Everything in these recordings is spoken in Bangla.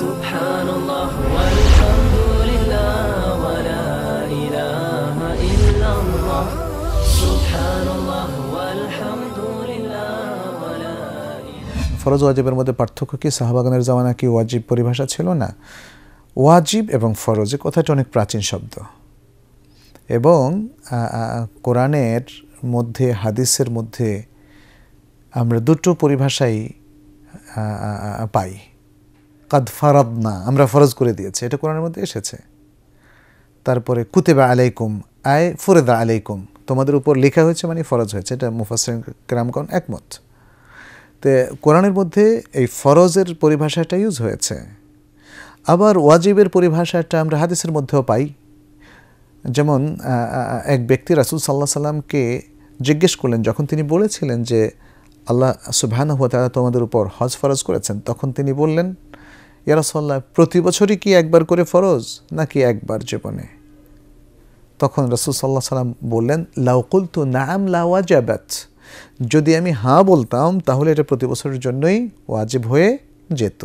سبحان الله والحمد لله ولا إله إلا الله سبحان الله والحمد لله ولا ফরজ ওয়াজিবের মধ্যে পার্থক্য কি সাহাবাগানের জামানা কি ওয়াজিব পরিভাষা ছিল না ওয়াজিব এবং ফরজ এ কথাটি অনেক প্রাচীন শব্দ এবং আ, আ, কোরআনের মধ্যে হাদিসের মধ্যে আমরা দুটো পরিভাষাই আ, আ, আ, পাই কাদ ফারাদ না আমরা ফরজ করে দিয়েছি, এটা কোরআনের মধ্যে এসেছে। তারপরে, কুতেবা আলাইকুম, আয় ফরেদা আলাইকুম, তোমাদের উপর লেখা হয়েছে মানে ফরজ হয়েছে, এটা মুফাসিন কেরামগণ একমত। তো কোরআনের মধ্যে এই ফরজের পরিভাষাটা ইউজ হয়েছে। আবার ওয়াজিবের পরিভাষাটা আমরা হাদিসের মধ্যেও পাই। যেমন এক ব্যক্তি রাসুল সাল্লাহ সাল্লামকে জিজ্ঞেস করলেন, যখন তিনি বলেছিলেন যে, আল্লাহ সুবহান তাআলা তোমাদের উপর হজ ফরজ করেছেন, তখন তিনি বললেন ইয়ারসল্লাহ প্রতি বছরই কি একবার করে ফরজ নাকি একবার জীবনে? তখন রসুল সাল্লাহ সাল্লাম বললেন লাউকুল তু নাম লাওয়াজাবাত যদি আমি হাঁ বলতাম, তাহলে এটা প্রতি বছরের জন্যই ওয়াজিব হয়ে যেত।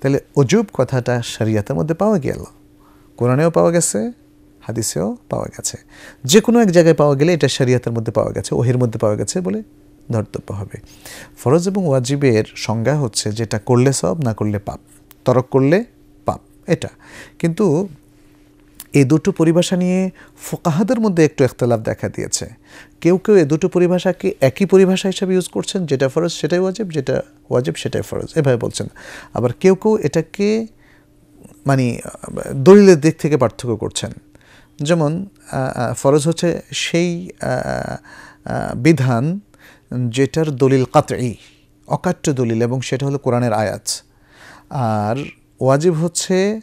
তাহলে অজুব কথাটা শরিয়াতের মধ্যে পাওয়া গেল। কোরআনেও পাওয়া গেছে, হাদিসেও পাওয়া গেছে। যে কোনো এক জায়গায় পাওয়া গেলে এটা শরিয়াতের মধ্যে পাওয়া গেছে, ওহির মধ্যে পাওয়া গেছে বলে ধর্তব্য হবে। ফরজ এবং ওয়াজিবের সংজ্ঞা হচ্ছে যেটা করলে সব না করলে পাপ। তরক করলে পাপ, এটা। কিন্তু এই দুটো পরিভাষা নিয়ে ফোকাহাদের মধ্যে একটু একতলাফ দেখা দিয়েছে। কেউ কেউ এই দুটো পরিভাষাকে একই পরিভাষা হিসাবে ইউজ করছেন, যেটা ফরজ সেটাই ওয়াজিব, যেটা ওয়াজিব সেটাই ফরজ, এভাবে বলছেন। আবার কেউ কেউ এটাকে মানে দলিলের দিক থেকে পার্থক্য করছেন। যেমন ফরজ হচ্ছে সেই বিধান যেটার দলিল কাতই অকাট্য দলিল এবং সেটা হলো কোরআনের আয়াত। আর ওয়াজিব হচ্ছে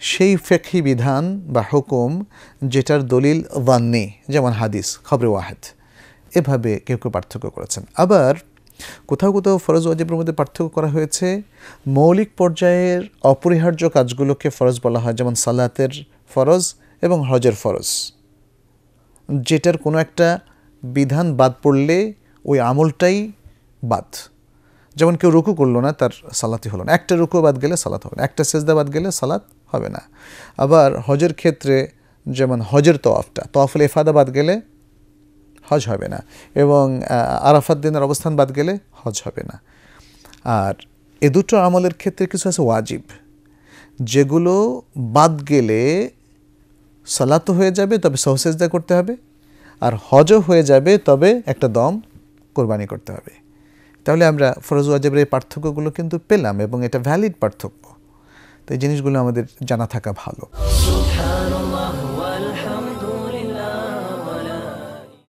সেই ফেকি বিধান বা হুকুম যেটার দলিল ওয়ান্নি, যেমন হাদিস, খবরে ওয়াহেদ। এভাবে কেউ কেউ পার্থক্য করেছেন। আবার কোথাও কোথাও ফরজ ওয়াজিবের মধ্যে পার্থক্য করা হয়েছে, মৌলিক পর্যায়ের অপরিহার্য কাজগুলোকে ফরজ বলা হয়, যেমন সালাতের ফরজ এবং হজের ফরজ। যেটার কোনো একটা বিধান বাদ পড়লে ওই আমলটাই বাদ। যেমন কেউ রুকু করল না, তার সালাতি হলো না। একটা রুকু বাদ গেলে সালাত হবে না। একটা সেজদা বাদ গেলে সালাত হবে না। আবার হজের ক্ষেত্রে যেমন হজের তওয়াফটা, তওয়াফুল এফাদা বাদ গেলে হজ হবে না এবং আরাফাত দিনের অবস্থান বাদ গেলে হজ হবে না। আর এ দুটো আমলের ক্ষেত্রে কিছু আছে ওয়াজিব। যেগুলো বাদ গেলে সালাত হয়ে যাবে, তবে সহসেজদা করতে হবে। আর হজও হয়ে যাবে, তবে একটা দম কোরবানি করতে হবে। তাহলে আমরা ফরজ ওয়াজেবের এই পার্থক্যগুলো কিন্তু পেলাম এবং এটা ভ্যালিড পার্থক্য। তো এই জিনিসগুলো আমাদের জানা থাকা ভালো।